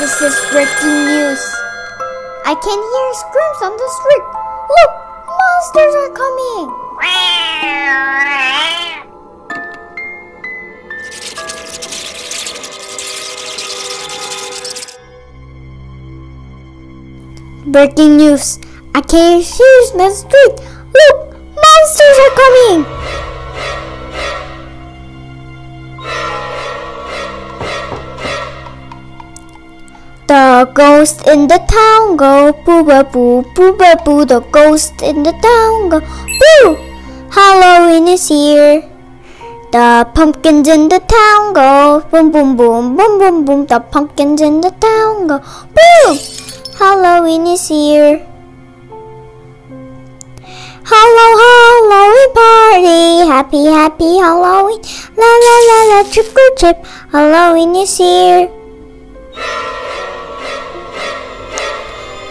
This is breaking news. I can hear screams on the street. Look, monsters are coming. Breaking news. I can hear screams on the street. Look, monsters are coming. The ghost in the town go boo ba boo boo ba boo. The ghost in the town go boo. Halloween is here. The pumpkins in the town go boom boom boom boom boom boom. The pumpkins in the town go boom. Halloween is here. Hello, Halloween party. Happy, happy Halloween. La la la la, trick or treat. Halloween is here.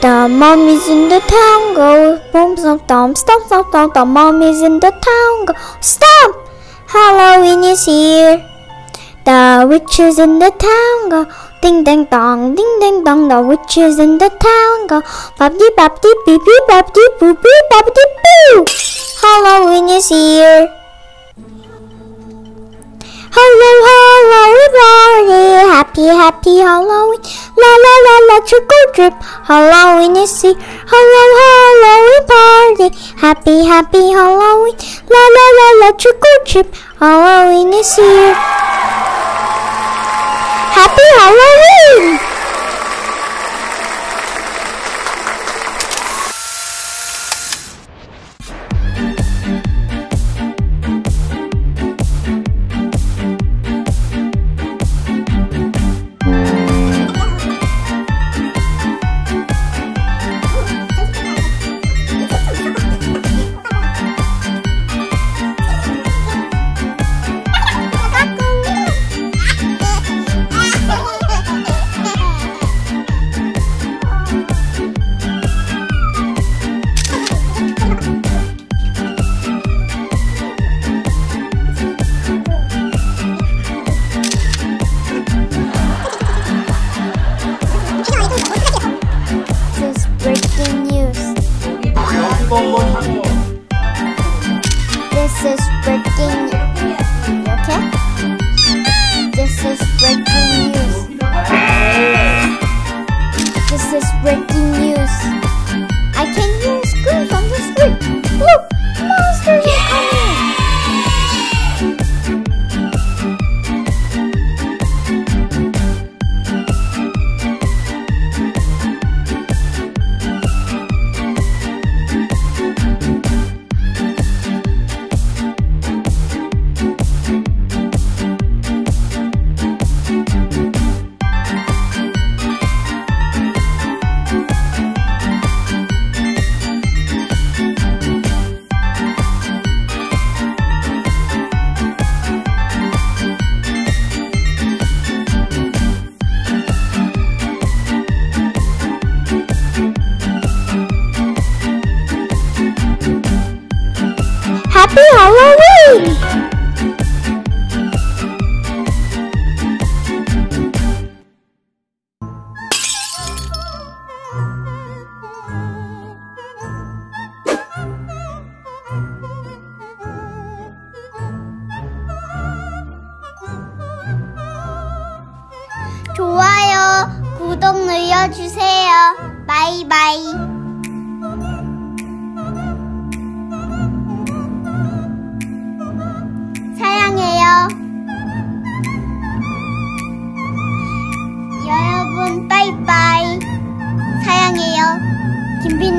The mummies in the town go boom stomp stomp stomp stomp stomp. The mummies in the town go stomp. Halloween is here. The witches in the town go ding ding dong ding ding dong. The witches in the town go babdi babdi beep beep babdi boo beep babdi boo. Halloween is here. Party. Happy, happy Halloween. La la la la, trick or treat. Halloween is here. Hello, Halloween party. Happy, happy Halloween. La la la la, trick or treat. Halloween is here. Is breaking. Okay. This is breaking news. This is breaking news. Halloween! 좋아요, 구독 눌러주세요. 바이바이. Кимбин